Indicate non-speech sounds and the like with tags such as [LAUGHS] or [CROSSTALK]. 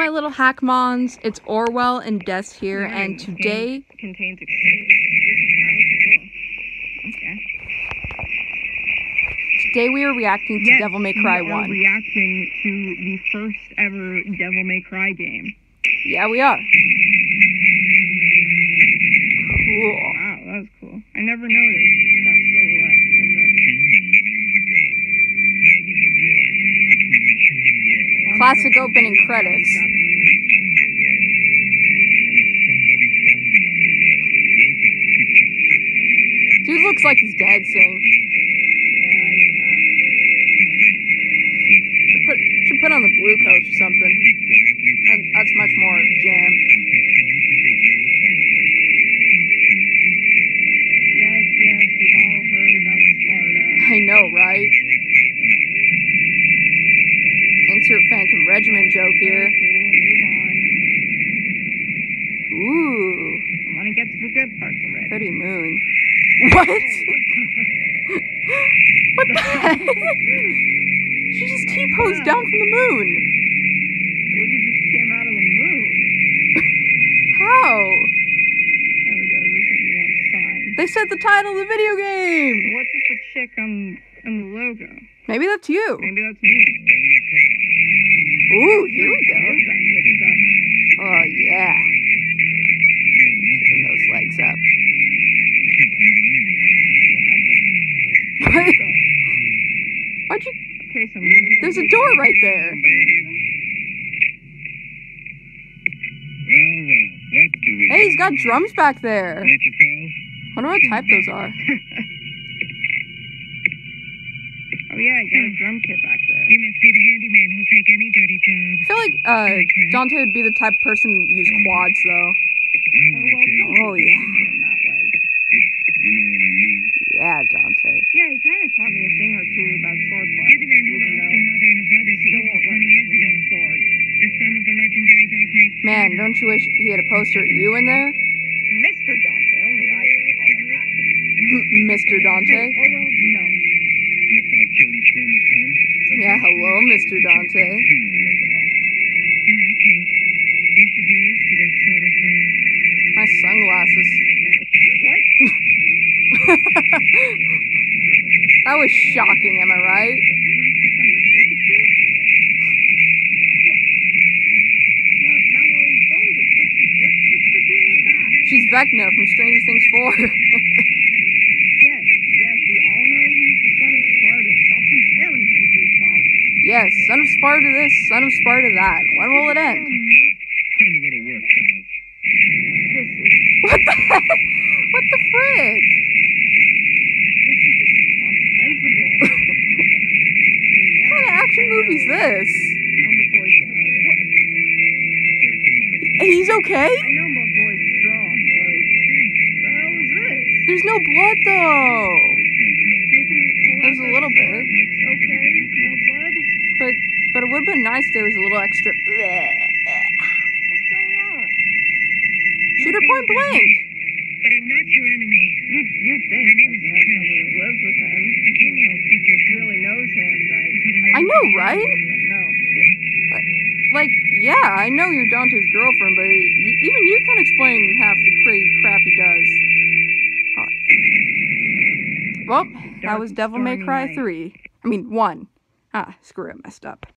my little hackmons? It's Orwell and Dess here, and today contains a Okay. today we are reacting to Yes, Devil May Cry we are 1. reacting to the first ever Devil May Cry game. Yeah, we are. Cool. Wow, that was cool. I never noticed that silhouette in the Classic opening credits. Dude looks like he's dancing. Should put, should put on the blue coat or something. And that's much more jam. Yes, yes, we've all heard about Sparda. I know, right? Joke here. Cool, move on. Ooh, I want to get to the good parts already. pretty moon. What? [LAUGHS] what the heck? She just T-posed down from the moon. Maybe just came out of the moon. [LAUGHS] How? There we go. There's a neon sign. They said the title of the video game. What's with the chick um, on, on the logo? Maybe that's you. Maybe that's me. Ooh, here we go. that good stuff. Oh yeah. Kicking those legs up. What? Why'd you? Okay, so moving There's a door right there. Hey, he's got drums back there. I wonder what type those are. [LAUGHS] Oh yeah, I got a drum kit back there. You must be the handyman who'll take any dirty job. I feel like uh, Dante would be the type of person to use quads though. Oh yeah, In that way. yeah, Dante. Yeah, he kind of taught me a thing or two about swordplay. You're the man who lost though your mother and a brother he six won't let me years ago. sword. The son of the legendary Dark Knight. Man, don't you wish he had a poster of you in there, Mr. Dante, only I can call him that. Mr. Dante? Or well, no. Yeah, hello, Mr. Dante. My sunglasses. What? [LAUGHS] that was shocking, am I right? She's Vecna from Stranger Things 4. [LAUGHS] son of Sparda this, son of Sparda that. When will it end? What the heck? What the frick? What kind of action movie is this? He's okay? There's no blood though. There's a little bit. Okay. But but it would have been nice if there was a little extra. What's going on? Shooter point blank. But I'm not your enemy. You you think that you have someone who lives with him, you know, really knows him, that I know, right? But no. Like, yeah, I know you're Dante's girlfriend, but y- even you can't explain half the crazy crap he does. Huh. Well, that was Devil May Cry night. 3. I mean, 1. Ah, screw it, messed up.